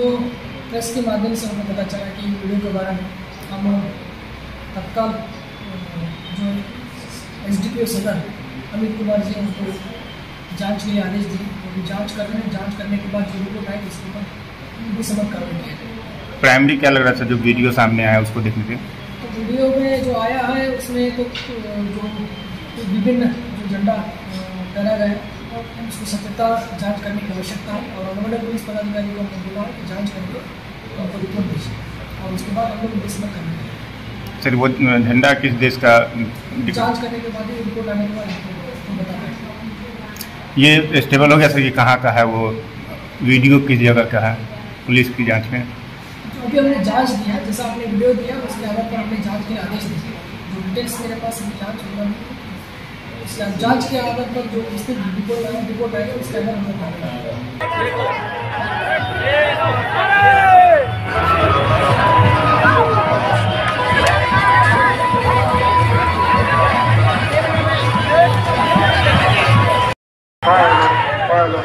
तो प्रेस के माध्यम से हमें पता चला कि वीडियो के बारे में हम तत्काल जो एस डी पी ओ सदर अमित कुमार जी उनको जाँच के लिए आदेश दिए। तो जाँच कर रहे हैं। जाँच करने के बाद जो रिपोर्ट आएगी इसके ऊपर भी समझ कार्रवाई की प्राइमरी क्या लग रहा था जो वीडियो सामने आया उसको देखने से तो वीडियो में जो आया है उसमें तो जो विभिन्न जो झंडा डरा गया है उसकी सत्यता जाँच करने की आवश्यकता है और अनुमंडल पुलिस पदाधिकारी को हमने बोला है कि जाँच करके उनको रिपोर्ट दीजिए और उसके बाद हम लोग बेसमत करेंगे सर वो झंडा किस देश का जाँच करने के बाद रिपोर्ट आने के बाद ये स्टेबल हो गया सर ये कहाँ का है वो? वीडियो किस जगह का है? पुलिस की जाँच में? जो अभी हमने जाँच दिया जैसा आपने वीडियो दिया उसके आधार पर हमने जाँच के आदेश दिए। जो डिटेल्स मेरे पास जाँच होगा जाँच के आधार पर जो उसकी रिपोर्ट आएगी रिपोर्ट आएगी उसके आधार हम लोग कार्रवाई Palo, palo.